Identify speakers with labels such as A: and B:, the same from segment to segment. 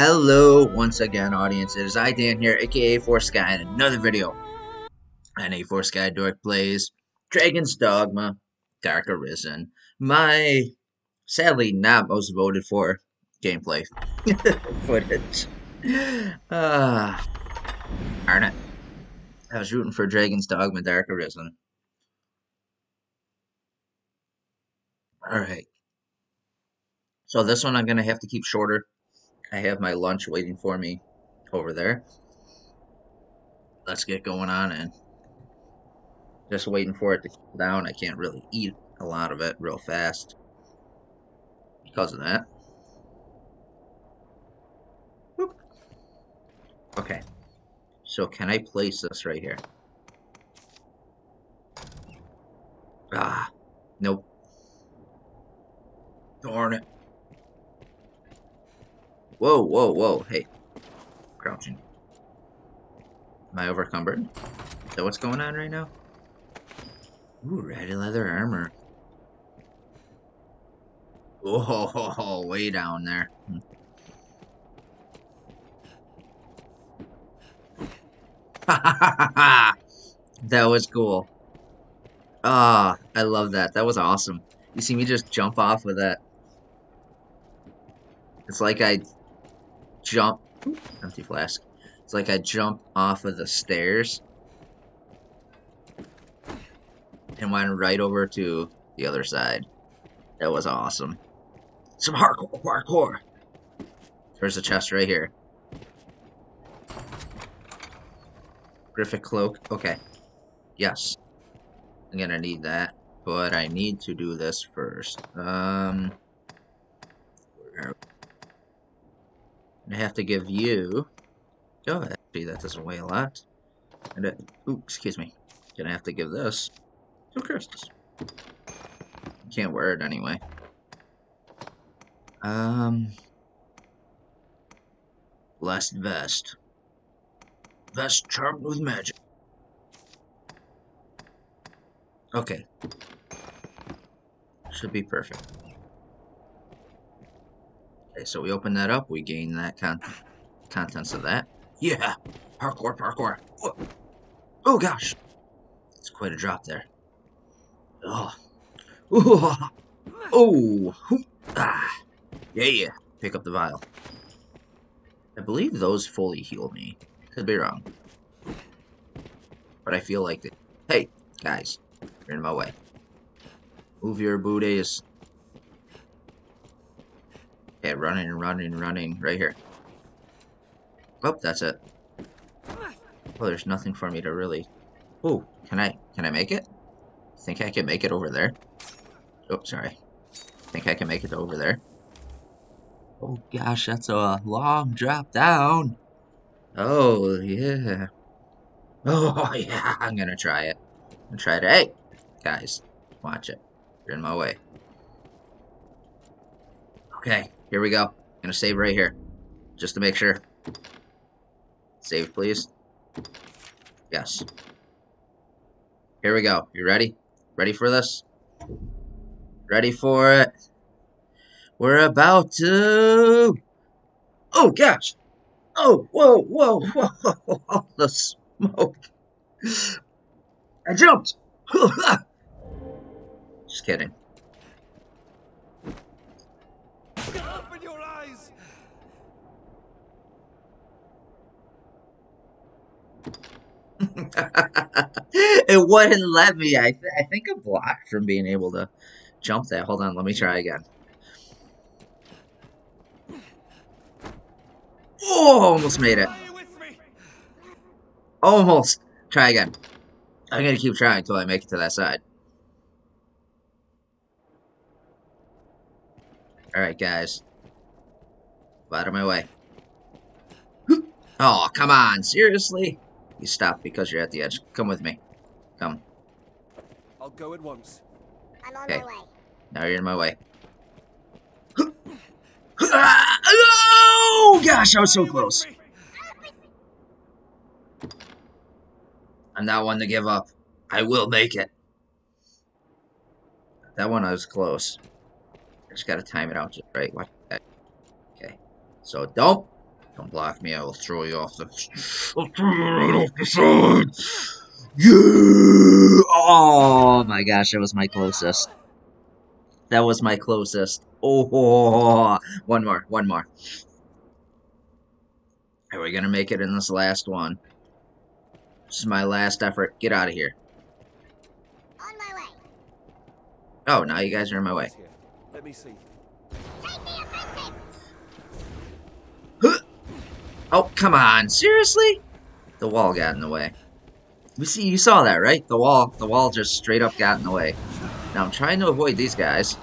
A: Hello, once again, audience. It is I, Dan here, aka Force Sky, in another video. And a Force Sky Dork plays Dragon's Dogma Dark Arisen. My sadly not most voted for gameplay footage. Ah, darn it. I was rooting for Dragon's Dogma Dark Arisen. Alright. So this one I'm going to have to keep shorter. I have my lunch waiting for me over there. Let's get going on and just waiting for it to cool down. I can't really eat a lot of it real fast because of that. Okay. So can I place this right here? Ah, nope. Darn it. Whoa, whoa, whoa, hey. Crouching. Am I overcumbered? Is that what's going on right now? Ooh, red leather armor. Oh, way down there. that was cool. Ah, oh, I love that. That was awesome. You see me just jump off of that. It's like I jump. Empty flask. It's like I jump off of the stairs and went right over to the other side. That was awesome. Some hardcore parkour. There's a chest right here. Griffith cloak. Okay. Yes. I'm gonna need that. But I need to do this first. Um... I have to give you... Oh, actually, that doesn't weigh a lot. And it, ooh, excuse me. Gonna have to give this to Christus. Can't wear it anyway. Um... Last vest. Vest charmed with magic. Okay. Should be perfect. Okay, so we open that up, we gain that con contents of that. Yeah! Parkour, parkour! Oh, oh gosh! It's quite a drop there. Oh. Oh! Ah! Yeah! Pick up the vial. I believe those fully heal me. Could be wrong. But I feel like... They... Hey! Guys! You're in my way. Move your booties. Okay, running, running, running. Right here. Oh, that's it. Oh, there's nothing for me to really... Oh, can I, can I make it? Think I can make it over there? Oh, sorry. Think I can make it over there? Oh gosh, that's a long drop down. Oh, yeah. Oh, yeah, I'm gonna try it. I'm gonna try it. Hey, guys, watch it. You're in my way. Okay, here we go. Gonna save right here. Just to make sure. Save, please. Yes. Here we go. You ready? Ready for this? Ready for it? We're about to... Oh, gosh! Oh, whoa, whoa, whoa! All the smoke! I jumped! Just kidding.
B: Open your eyes!
A: it wouldn't let me. I, th I think I'm blocked from being able to jump that. Hold on, let me try again. Oh, almost made it. Almost. Try again. I'm gonna keep trying until I make it to that side. Alright, guys. Out of my way. Oh, come on. Seriously? You stop because you're at the edge. Come with me. Come.
B: I'll go at once.
C: I'm on
A: Okay.
C: my way.
A: Now you're in my way. Oh, gosh, I was so close. I'm not one to give up. I will make it. That one I was close. I just gotta time it out just right. Watch that. Okay. So don't Don't block me, I will throw you off the... I'll throw you right off the side! Yeah! Oh my gosh, that was my closest. That was my closest. Oh, one more, one more. Are we gonna make it in this last one? This is my last effort. Get out of here.
C: On my way.
A: Oh, now you guys are in my way.
B: Let me see.
C: Take the
A: Oh, come on. Seriously? The wall got in the way. You see, you saw that, right? The wall, the wall just straight up got in the way. Now I'm trying to avoid these guys.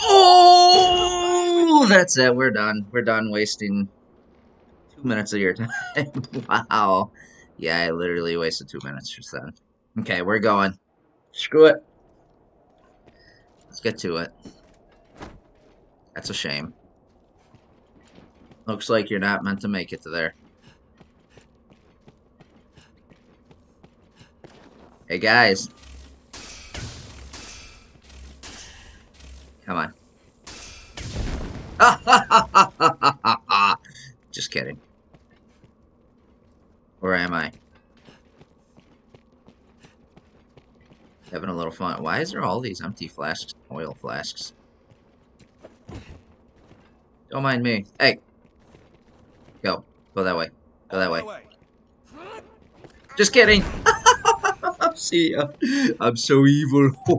A: Oh, that's it. We're done. We're done wasting two minutes of your time. wow. Yeah, I literally wasted two minutes just then. Okay, we're going. Screw it. Let's get to it. That's a shame. Looks like you're not meant to make it to there. Hey guys. Come on. Just kidding. Where am I? Having a little fun. Why is there all these empty flasks, oil flasks? Don't mind me. Hey. Go. Go that way. Go that way.
B: way.
A: Just kidding. See ya. I'm so evil.
D: I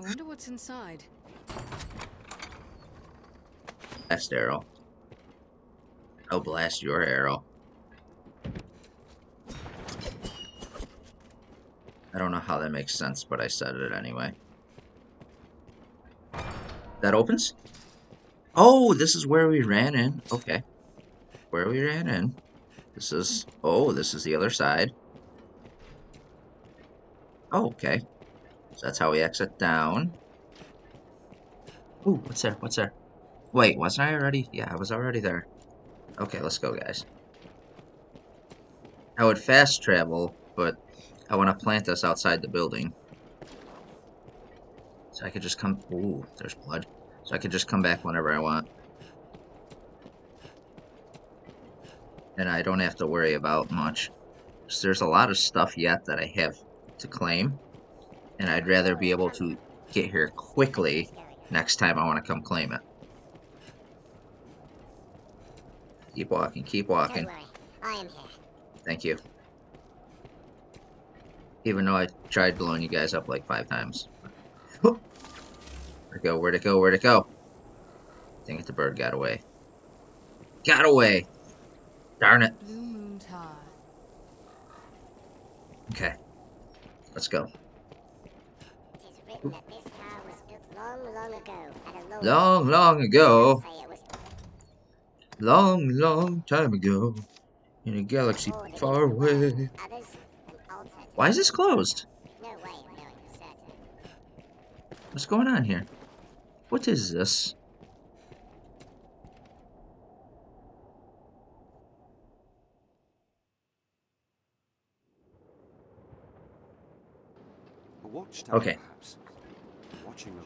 D: wonder what's inside.
A: Blast arrow. I'll blast your arrow. I don't know how that makes sense, but I said it anyway. That opens? Oh, this is where we ran in. Okay. Where we ran in. This is... Oh, this is the other side. Oh, okay. So that's how we exit down. Ooh, what's there? What's there? Wait, wasn't I already? Yeah, I was already there. Okay, let's go, guys. I would fast travel, but I want to plant this outside the building. So I could just come... Ooh, there's blood. So I could just come back whenever I want. And I don't have to worry about much. So there's a lot of stuff yet that I have to claim. And I'd rather be able to get here quickly next time I want to come claim it. Keep walking, keep walking.
C: I am here.
A: Thank you. Even though I tried blowing you guys up like five times. Where'd it go? Where'd it go? Where'd it go? Dang it, the bird got away. Got away! Darn it.
D: Blue moon.
A: Okay. Let's go.
C: It is written that this tower was built long, long ago. At a low
A: Long, long ago.
C: Say it was
A: Long, long time ago. In a galaxy far away.
C: Others, an altered.
A: Why is this closed?
C: No way of knowing for certain.
A: What's going on here? What is this? Okay.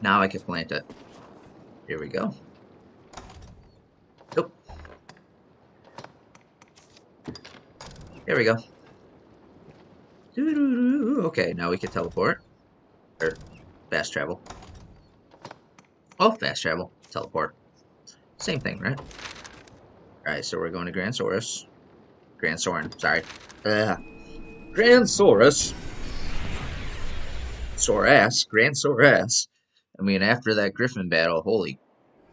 A: Now I can plant it. Here we go. Nope. There we go. Okay, now we can teleport. Or fast travel. Oh, fast travel. Teleport. Same thing, right? Alright, so we're going to Grand Saurus. Gran Soren, sorry. Ugh. Grand Saurus. Sorass. Grand Sorass. I mean, after that Griffin battle, holy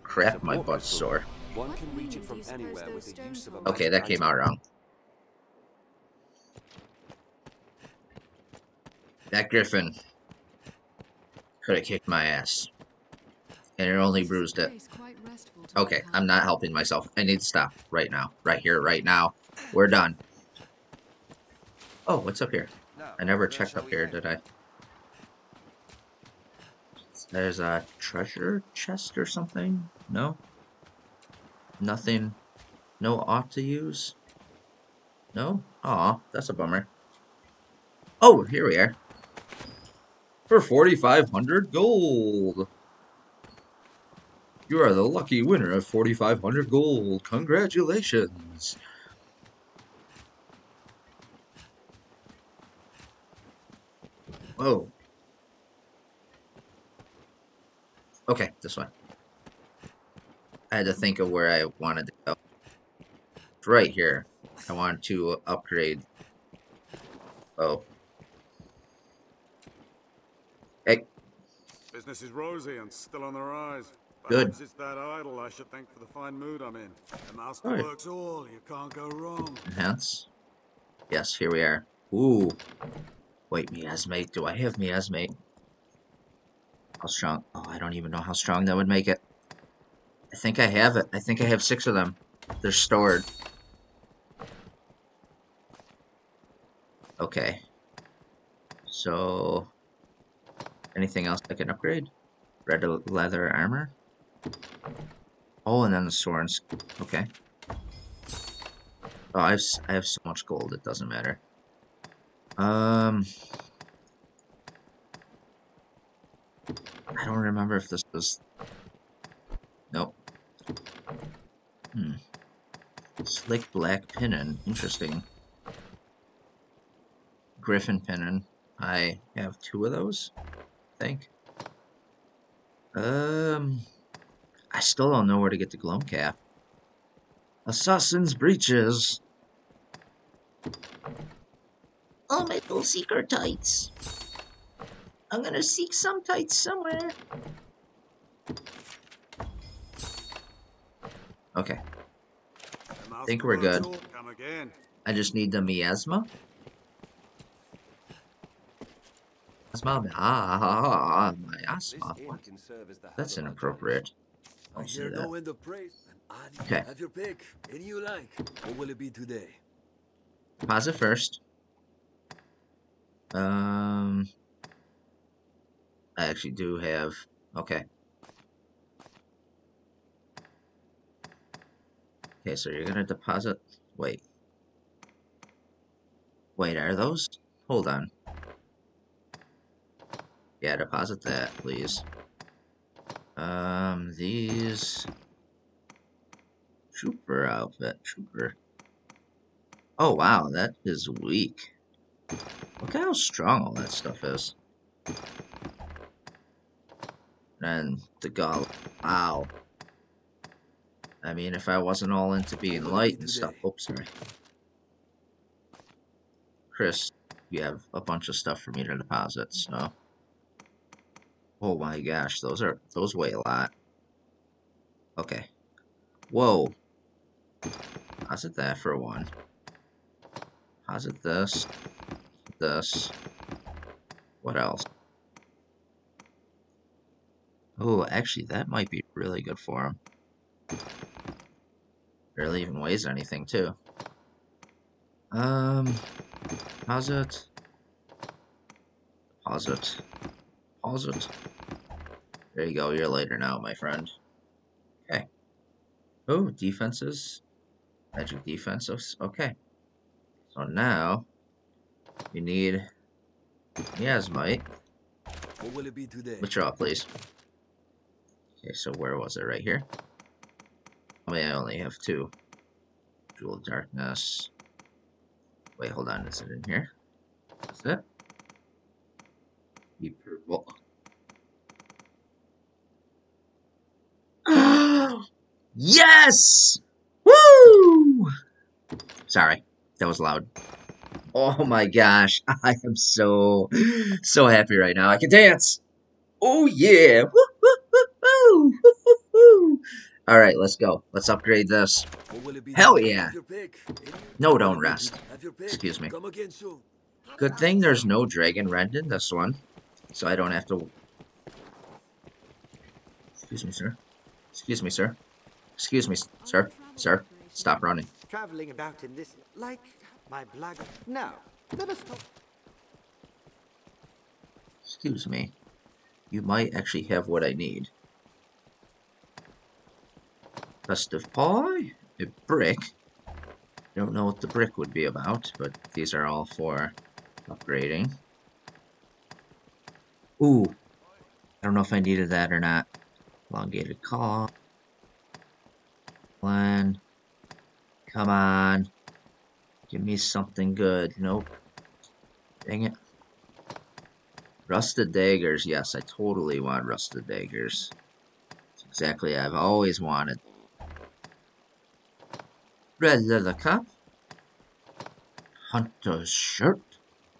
A: crap, my butt's sore.
B: One
D: What
B: can reach it
D: meaning
B: from
D: do you suppose
B: anywhere
D: those
B: with the
D: stones
B: use of a
D: hold?
A: Okay, that came out wrong. That Griffin could have kicked my ass. And it only bruised it. Okay. I'm not helping myself. I need to stop right now. Right here, right now. We're done. Oh, what's up here? I never checked up here, did I? There's a treasure chest or something? No? Nothing? No ought to use? No? Aw, that's a bummer. Oh, here we are. For 4,500 gold. You are the lucky winner of 4,500 gold. Congratulations. Whoa. Okay, this way. I had to think of where I wanted to go. It's right here. I wanted to upgrade. Oh. Hey,
E: Business is rosy and still on the rise.
A: Good.
E: It's that idol I should thank for the fine mood I'm in. The master
A: Right.
E: works all, you can't go wrong.
A: enhance. Yes, here we are. Ooh. Wait, miasmite. Do I have miasmite? How strong? Oh, I don't even know how strong that would make it. I think I have it. I think I have six of them. They're stored. Okay. So, anything else I can upgrade? Red leather armor. Oh, and then the swords. Okay. Oh, I have, I have so much gold, it doesn't matter. Um... I don't remember if this was... Nope. Hmm. Slick black pinion. Interesting. Griffin pinion. I have two of those, I think. Um... I still don't know where to get the gloamcap. Assassin's breeches.
F: I'll make those secret tights. I'm gonna seek some tights somewhere.
A: Okay,
E: master
A: Think we're good. I just need the miasma. Miasma, ah,
B: This
A: miasma.
B: inn
A: What?
B: can serve as the hub
A: That's inappropriate.
G: I
A: Don't that.
G: no end of praise.
A: Okay.
G: have your pick. Any you like. What will it be today?
A: Pause it first. Um, I actually do have. Okay. Okay, so you're gonna deposit. Wait. Wait, are those? Hold on. Yeah, deposit that, please. Um, these. Trooper outfit. Trooper. Oh wow, that is weak. Look at how strong all that stuff is. And the gall. Wow. I mean, if I wasn't all into being light and stuff. Oops, sorry. Chris, you have a bunch of stuff for me to deposit, so. Oh my gosh, those are those weigh a lot. Okay. Whoa. How's it that for one. How's it this. This. What else? Oh, actually, that might be really good for him. Barely even weighs anything, too. Um, how's it? How's it? Deposit. Deposit. There you go, you're later now, my friend. Okay. Oh, defenses. Magic defenses. Okay. So now, you need Miasmite.
G: What will it be today?
A: Withdraw, please. Okay, so where was it? Right here? Oh, wait, I only have two. Jewel of Darkness. Wait, hold on. Is it in here? Is it? Be purple. Yes! Woo! Sorry, that was loud. Oh my gosh, I am so, so happy right now. I can dance! Oh yeah! All right, let's go. Let's upgrade this. Hell yeah. No, don't rest. Excuse me. Good thing there's no dragon rend in this one, so I don't have to. Excuse me, sir. Excuse me, sir. Excuse me, sir. Sir, stop running.
H: traveling about in this like my black. No, let us talk.
A: Excuse me. You might actually have what I need. Festive pie, a brick. I don't know what the brick would be about, but these are all for upgrading. Ooh, I don't know if I needed that or not. Elongated call. Plan. Come on. Give me something good. Nope. Dang it. Rusted daggers. Yes, I totally want rusted daggers. It's exactly I've always wanted. Red leather cup. Hunter's shirt.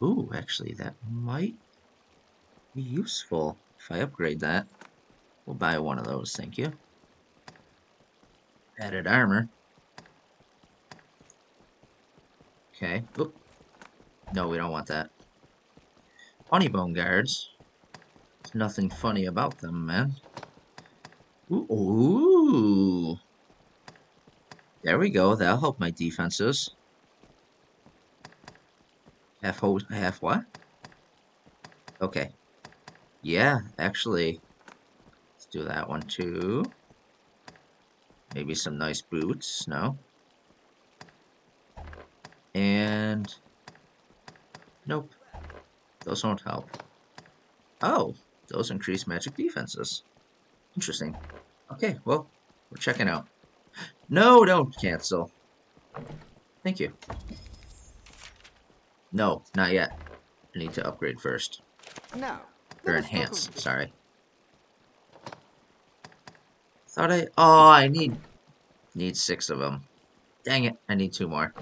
A: Ooh, actually, that might be useful if I upgrade that. We'll buy one of those, thank you. Added armor. Okay. Oop. No, we don't want that. Funny bone guards. There's nothing funny about them, man. Ooh. Ooh. There we go. That'll help my defenses. Half ho half what? Okay. Yeah, actually. Let's do that one too. Maybe some nice boots. No. And... Nope. Those won't help. Oh, those increase magic defenses. Interesting. Okay, well, we're checking out. No, don't cancel. Thank you. No, not yet. I need to upgrade first.
H: No.
A: Or
H: let us talk of
A: enhance, sorry. Thought I... Oh, I need... Need six of them. Dang it, I need two more.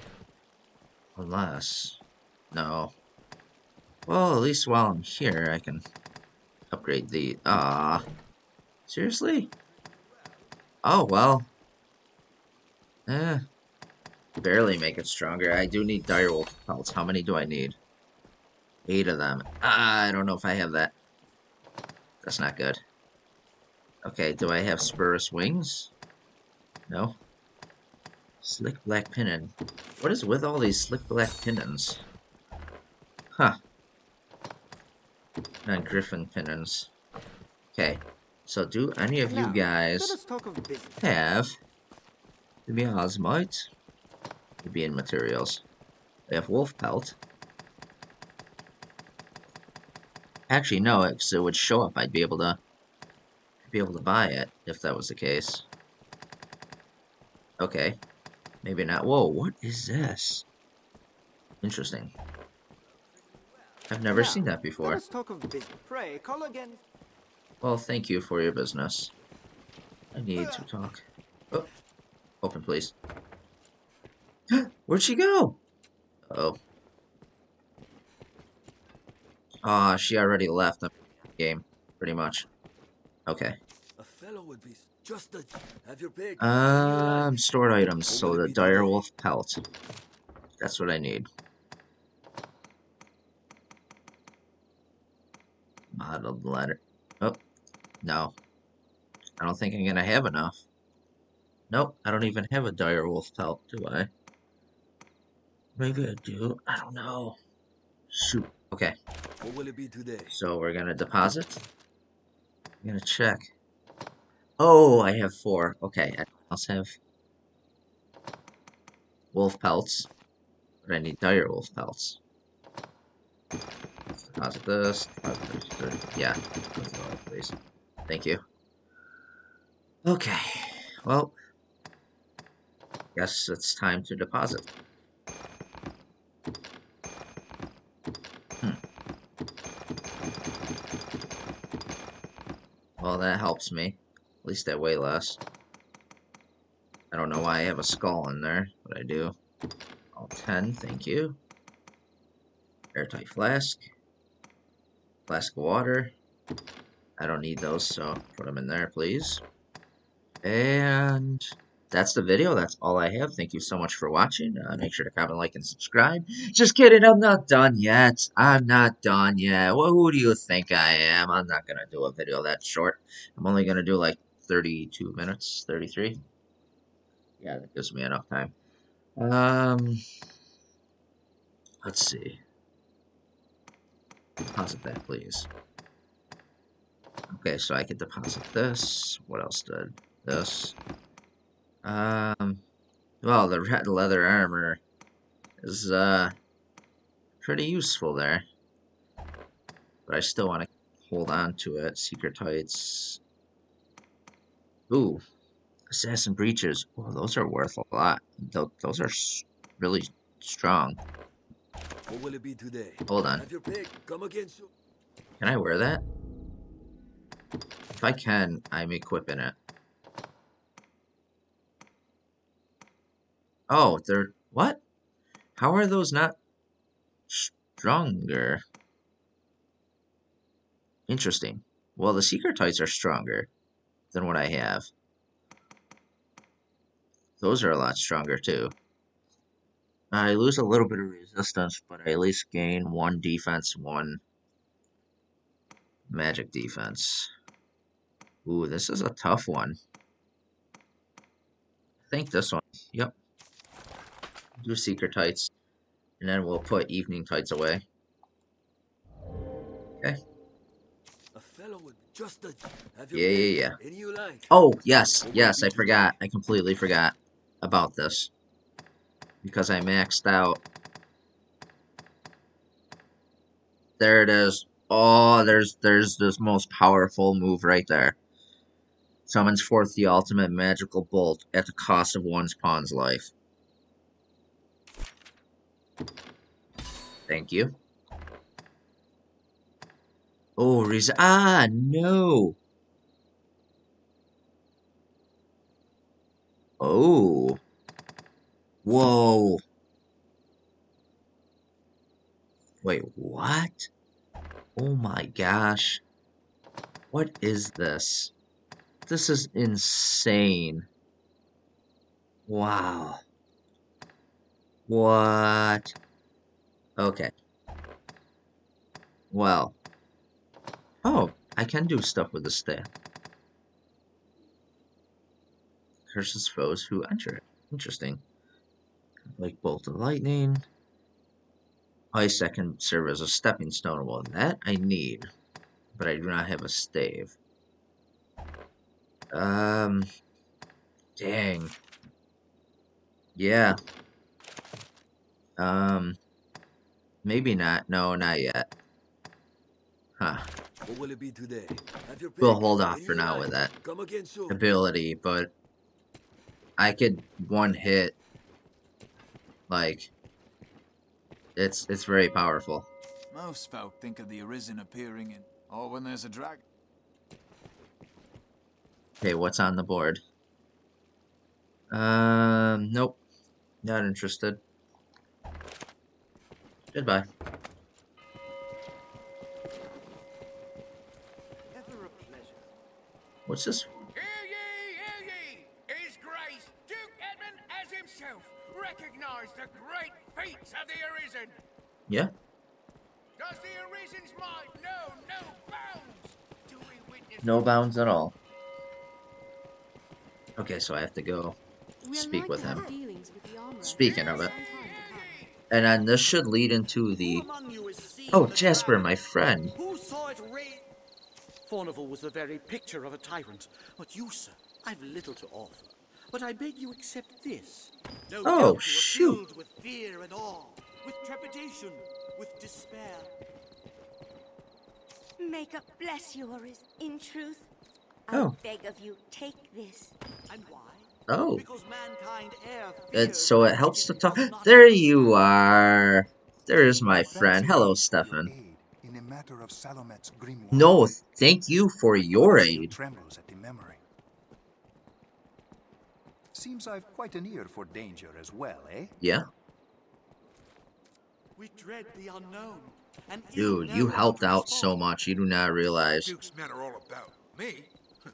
A: Unless... No. Well, at least while I'm here, I can upgrade the... Ah. seriously? Oh, well. Eh. Barely make it stronger. I do need direwolf pelts. How many do I need? Eight of them. I don't know if I have that. That's not good. Okay, do I have spurious wings? No. Slick black pinion. What is with all these slick black pinions? Huh. Not griffin pinions. Okay. So do any of you guys
H: Let us talk of
A: have the miasmite, the being materials. They have wolf pelt. Actually, no, because it would show up. I'd be able to be able to buy it if that was the case. Okay, maybe not. Whoa, what is this? Interesting. I've never
H: Now,
A: seen that before.
H: us talk of. Pray, call again.
A: Well, thank you for your business. I need to talk. Oh, open, please. Where'd she go? Oh. Ah, she already left the game, pretty much. Okay.
G: A fellow would be just a. Have your pick.
A: Um, stored items. So the direwolf pelt. That's what I need. Modeled letter. Oh, no. I don't think I'm gonna have enough. Nope, I don't even have a direwolf pelt, do I? Maybe I do. I don't know. Shoot. Okay,
G: What will it be today?
A: so we're gonna deposit. I'm gonna check. Oh, I have four. Okay, I also have wolf pelts, but I need dire wolf pelts. Deposit this. Yeah, please. Thank you. Okay, well, guess it's time to deposit. That helps me. At least I weigh less. I don't know why I have a skull in there, but I do. All 10, thank you. Airtight flask. Flask of water. I don't need those, so put them in there, please. And that's the video. That's all I have. Thank you so much for watching. Uh, make sure to comment, like, and subscribe. Just kidding. I'm not done yet. I'm not done yet. Well, who do you think I am? I'm not going to do a video that short. I'm only going to do like 32 minutes, 33. Yeah, that gives me enough time. Um, let's see. Deposit that, please. Okay, so I can deposit this. What else did this? Um, well, the red leather armor is uh pretty useful there, but I still want to hold on to it. Secret tights. Ooh, assassin breaches. Oh, those are worth a lot. Tho- those are really strong.
G: What will it be today?
A: Hold on.
G: Have your pick. Come again soon.
A: Can I wear that? If I can, I'm equipping it. Oh, they're what? How are those not stronger? Interesting. Well, the secret tights are stronger than what I have. Those are a lot stronger too. I lose a little bit of resistance, but I at least gain one defense, one magic defense. Ooh, this is a tough one. I think this one. Yep. Do secret tights. And then we'll put evening tights away.
G: A fellow with just a. Have
A: Yeah, yeah, yeah.
G: You like.
A: Oh, yes, yes, I forgot. I completely forgot about this. Because I maxed out. There it is. Oh, there's there's this most powerful move right there. Summons forth the ultimate magical bolt at the cost of one's pawn's life. Thank you. Oh, res- ah, no. Oh. Whoa. Wait, what? Oh my gosh. What is this? This is insane. Wow. What? Okay. Well. Oh, I can do stuff with the staff. Curses foes who enter it. Interesting. Like Bolt of Lightning. Ice that can serve as a stepping stone. Well, that I need. But I do not have a stave. Um. Dang. Yeah. Um. Maybe not. No, not yet. Huh.
G: What will it be today? Have your.
A: We'll hold off for now with that
G: Come again soon.
A: ability, but I could one hit like it's it's very powerful.
I: Most folk think of the Arisen appearing in, oh, when there's a dragon.
A: Okay, what's on the board? Um, nope. Not interested. Goodbye.
H: Ever a pleasure.
A: What's this?
J: Hear ye, hear ye! His Grace, Duke Edmun as himself, recognize the great feats of the Arisen.
A: Yeah?
J: Does the Arisen's might know no bounds? Do we witness
A: No bounds at all. Okay, so I have to go speak with him.
D: dealings with the armorer
A: Speaking of it.
D: some time to come.
A: And then this should lead into the...
H: Who among you has seen
A: Oh, Jasper, my friend.
H: Who saw it? Fournival was the very picture of a tyrant. But you, sir, I've little to offer. But I beg you accept this. No
A: Oh,
H: doubt
A: shoot.
H: with fear and awe, with trepidation, with despair.
C: Make up bless yours, in truth. I
A: Oh.
C: beg of you, take this.
H: And why?
A: Oh.
H: Because mankind err
A: It, so it helps to talk. There you are. There's my friend. Hello, Stefan.
K: aid In a matter of Salomet's grimoire.
A: No, thank you for your aid.
K: Trembles at the memory. Seems I've quite an ear for danger as well, eh?
A: Yeah?
H: We dread the unknown. And
A: Dude, you helped out so much. You do not realize.
E: Duke's men are all about me.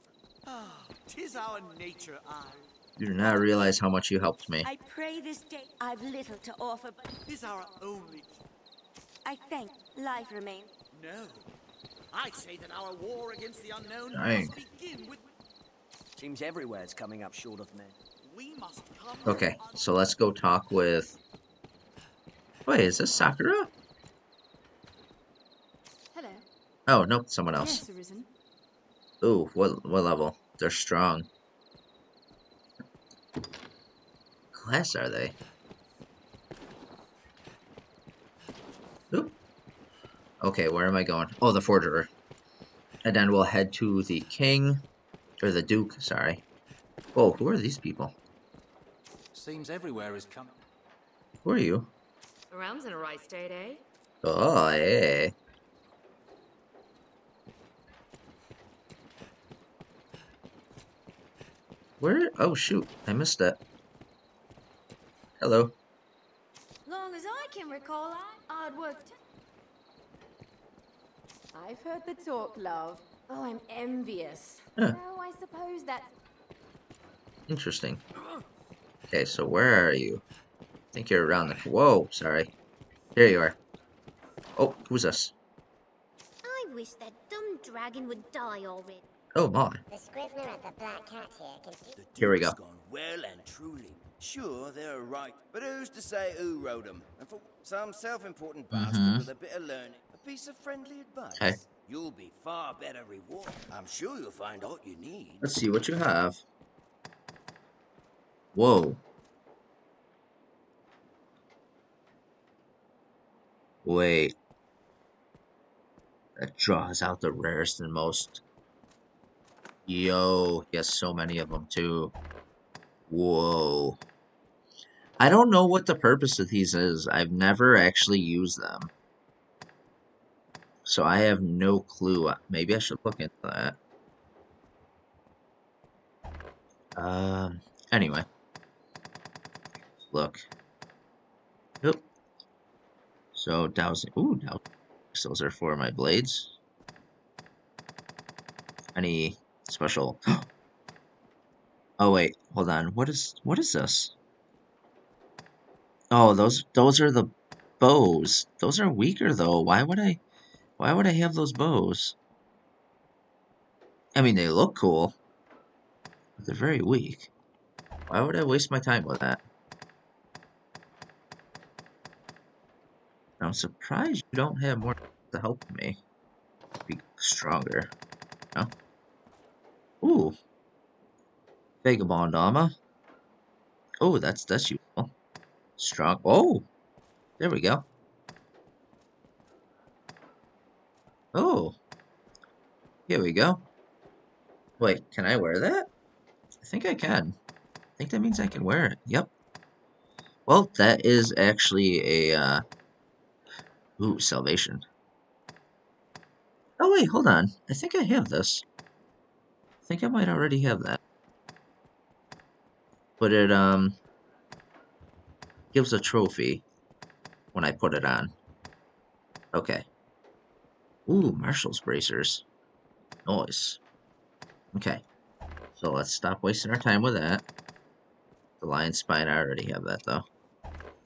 H: Ah, tis our nature, I.
A: You do not realize how much you helped me.
C: I pray this day I've little to offer, but
H: Is our only.
C: I thank life remain.
H: No. I say that our war against the unknown
A: Dang.
H: must begin with.
L: Seems everywhere's coming up short of men.
H: We must come.
A: Okay, so let's go talk with. Wait, is this Sakura?
D: Hello.
A: Oh, nope, someone else.
D: Yes, Arisen.
A: Ooh, what what level? They're strong. Class are they? Oop. Okay, where am I going? Oh, the forger. And then we'll head to the king, or the duke, sorry. Whoa, who are these people?
I: Seems everywhere is coming.
A: Who are you?
M: The realm's in a right state, eh?
A: Oh, yeah. Where? Oh, shoot. I missed that. Hello.
N: Long as I can recall, I, I'd worked. I've heard the talk, love. Oh, I'm envious.
A: Huh.
N: Oh, I suppose that's
A: Interesting. Okay, so where are you? I think you're around the... Whoa, sorry. Here you are. Oh, who's this?
C: I wish that dumb dragon would die already.
A: Oh, my.
C: The scrivener at the Black Cat here can
A: Here we go.
O: Gone well and truly. Sure, they're right, but who's to say who wrote them? And for some self-important bastard
A: Mhm.
O: with a bit of learning, a piece of friendly advice,
A: Okay.
O: you'll be far better rewarded. I'm sure you'll find all you need.
A: Let's see what you have. Whoa. Wait. That draws out the rarest and most. Yo, he has so many of them too. Whoa. I don't know what the purpose of these is. I've never actually used them. So I have no clue. Maybe I should look into that. Um, anyway. Look. Yep. So, dowsing. Ooh, dowsing. Those are for my blades. Any special. oh, wait. Hold on. What is. What is this? Oh, those those are the bows. Those are weaker though. Why would I why would I have those bows? I mean, they look cool. But they're very weak. Why would I waste my time with that? I'm surprised you don't have more to help me be stronger. No? Ooh. Vagabond armor. Oh, that's that's useful. Strong. Oh, there we go. Oh, here we go. Wait, can I wear that? I think I can. I think that means I can wear it. Yep. Well, that is actually a, uh... Ooh, salvation. Oh, wait, hold on. I think I have this. I think I might already have that. But it, um... Gives a trophy when I put it on. Okay. Ooh, Marshall's bracers. Nice. Okay. So let's stop wasting our time with that. The lion spine, I already have that though.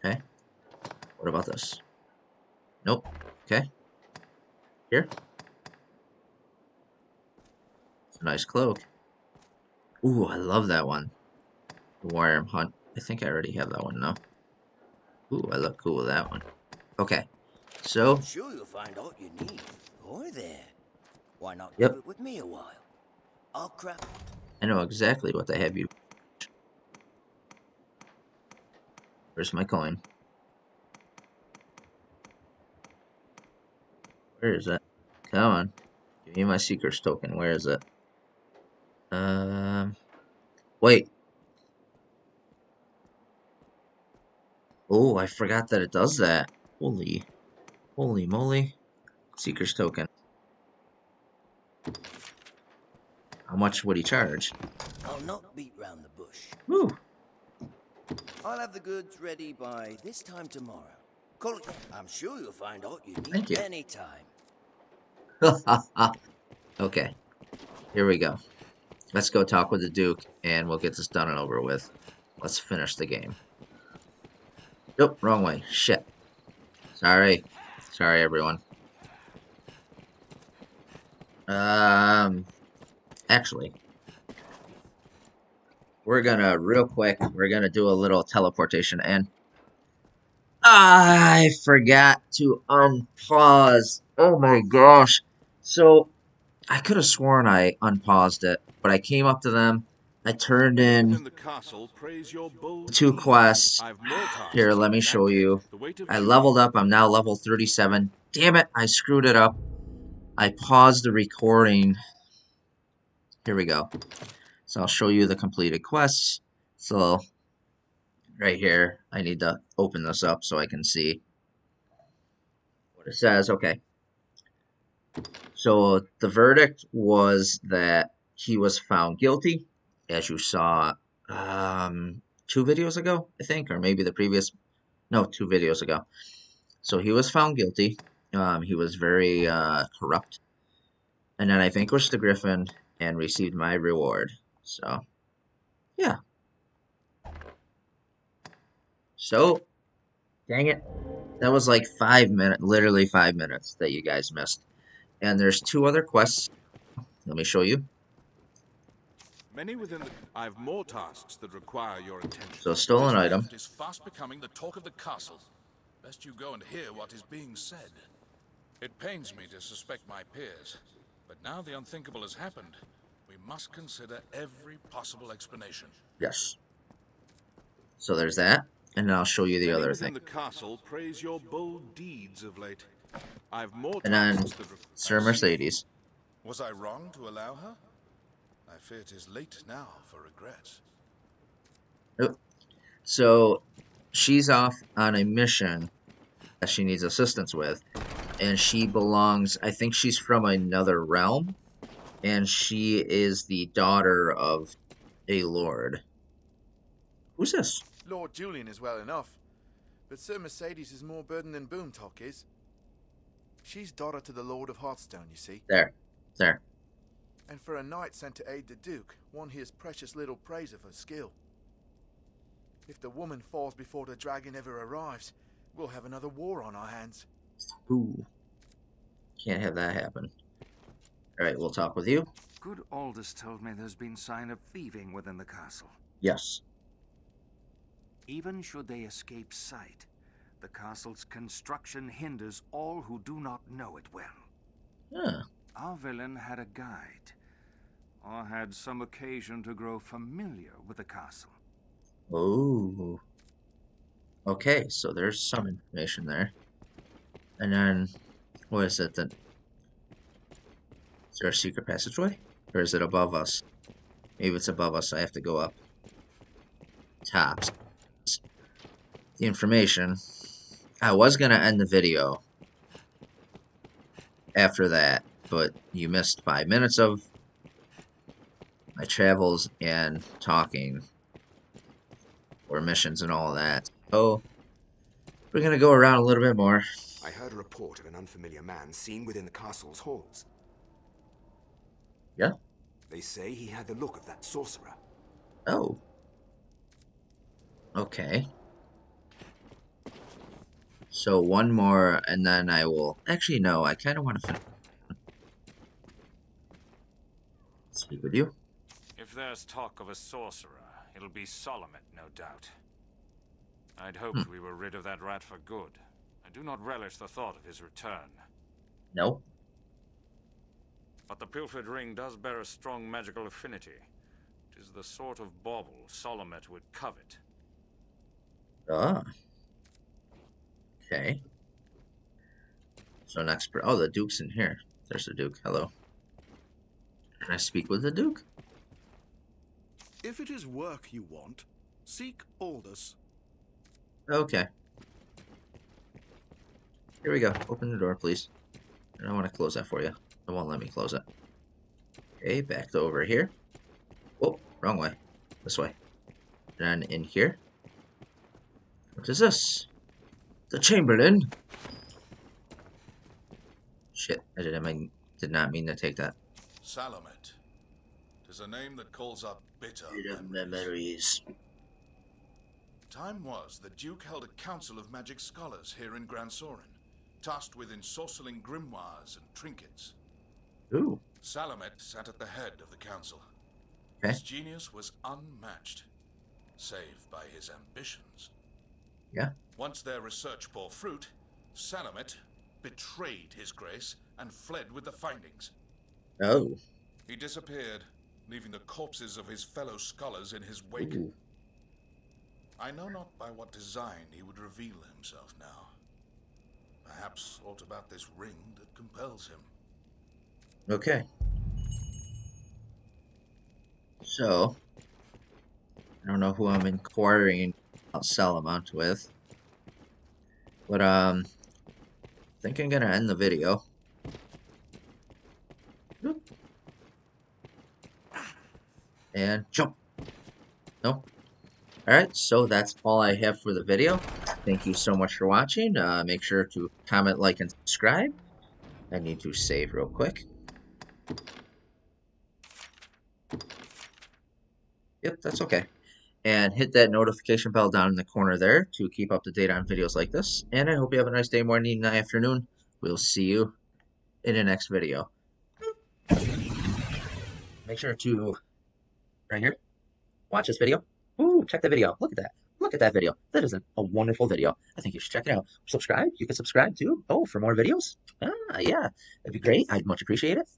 A: Okay. What about this? Nope. Okay. Here. It's a nice cloak. Ooh, I love that one. The Worm Hunt. I think I already have that one now. Ooh, I look cool with that one. Okay. So,
O: I'm sure you'll find all you need. There. Why not
A: Yep.
O: it with me a while? I'll craft.
A: I know exactly what they have you. Where's my coin? Where is it? Come on. Give me my Seeker's token. Where is it? Um. Wait. Oh, I forgot that it does that. Holy. Holy moly. Seeker's token. How much would he charge?
O: I'll not beat round the bush.
A: Woo.
O: I'll have the goods ready by this time tomorrow. Call it. I'm sure you'll find out you need
A: Thank you.
O: anytime.
A: okay. Here we go. Let's go talk with the Duke, and we'll get this done and over with. Let's finish the game. Nope, wrong way. Shit. Sorry. Sorry, everyone. Um, actually, we're gonna, real quick, we're gonna do a little teleportation, and I forgot to unpause. Oh my gosh. So, I could have sworn I unpaused it, but I came up to them, I turned in
E: In the castle, praise your bold
A: two quests.
E: I've more tasks
A: Here, let me show you.
E: The weight of
A: I leveled up. I'm now level 37. Damn it, I screwed it up. I paused the recording. Here we go. So I'll show you the completed quests. So right here, I need to open this up so I can see what it says. Okay. So the verdict was that he was found guilty, as you saw um, two videos ago, I think, or maybe the previous, no, two videos ago. So he was found guilty. Um, he was very uh, corrupt. And then I vanquished the Griffin and received my reward. So, yeah. So, dang it. That was like five minutes, literally five minutes that you guys missed. And there's two other quests. Let me show you.
P: Many within the... I've more tasks that require your attention.
A: So, stolen
P: This
A: item.
P: is fast becoming the talk of the castle. Best you go and hear what is being said. It pains me to suspect my peers, but now the unthinkable has happened. We must consider every possible explanation.
A: Yes. So there's that. And then I'll show you the
P: Many
A: other thing.
P: the castle praise your bold deeds of late. I've more
A: And then
P: tasks that re-
A: Sir Mercedes.
P: Was I wrong to allow her? I fear it is late now for regrets.
A: So she's off on a mission that she needs assistance with. And she belongs, I think she's from another realm. And she is the daughter of a lord. Who's this?
Q: Lord Julien is well enough, but Sir Mercedes is more burden than Boomtock is. She's daughter to the Lord of Hearthstone, you see.
A: There. There.
Q: And for a knight sent to aid the Duke, one hears precious little praise of her skill. If the woman falls before the dragon ever arrives, we'll have another war on our hands.
A: Ooh. Can't have that happen. Alright, we'll talk with you.
R: Good Aldous told me there's been sign of thieving within the castle.
A: Yes.
R: Even should they escape sight, the castle's construction hinders all who do not know it well.
A: Huh.
R: Our villain had a guide, or had some occasion to grow familiar with the castle.
A: Oh. Okay, so there's some information there. And then, what is it then? Is there a secret passageway? Or is it above us? Maybe it's above us, I have to go up. Tops. The information. I was gonna end the video after that, but you missed five minutes of my travels and talking or missions and all that. So we're gonna go around a little bit more.
S: I heard a report of an unfamiliar man seen within the castle's halls.
A: Yeah.
S: They say he had the look of that sorcerer.
A: Oh. Okay. So one more, and then I will. Actually, no. I kind of want to. Speak with you.
T: If there's talk of a sorcerer, it'll be Salomet, no doubt. I'd
A: Hmm.
T: hoped we were rid of that rat for good. I do not relish the thought of his return.
A: No.
T: But the pilfered ring does bear a strong magical affinity. It is the sort of bauble Salomet would covet.
A: Ah. Okay. So next, oh, the Duke's in here. There's the Duke. Hello. Can I speak with the Duke?
E: If it is work you want, seek Aldous.
A: Okay. Here we go. Open the door, please. I don't want to close that for you. It won't let me close it. Okay, back to over here. Oh, wrong way. This way. Then in here. What is this? The Chamberlain. Shit, I didn't mean, did not mean to take that.
P: Salomet. Tis a name that calls up bitter
A: memories.
P: Time was the Duke held a council of magic scholars here in Gran Soren, tasked with ensorceling grimoires and trinkets.
A: Ooh.
P: Salomet sat at the head of the council.
A: Okay.
P: His genius was unmatched, save by his ambitions.
A: Yeah.
P: Once their research bore fruit, Salomet betrayed his grace and fled with the findings.
A: Oh.
P: He disappeared, leaving the corpses of his fellow scholars in his wake.
A: Ooh.
P: I know not by what design he would reveal himself now. Perhaps aught about this ring that compels him.
A: Okay. So, I don't know who I'm inquiring about Salamont with. But, um, I think I'm gonna end the video. And jump. No. Alright, so that's all I have for the video. Thank you so much for watching. Uh, make sure to comment, like, and subscribe. I need to save real quick. Yep, that's okay. And hit that notification bell down in the corner there to keep up to date on videos like this. And I hope you have a nice day, morning, and afternoon. We'll see you in the next video. Make sure to, right here, watch this video. Ooh, check that video. Look at that. Look at that video. That is a, a wonderful video. I think you should check it out. Subscribe. You can subscribe too. Oh, for more videos? Ah, yeah. That'd be great. I'd much appreciate it.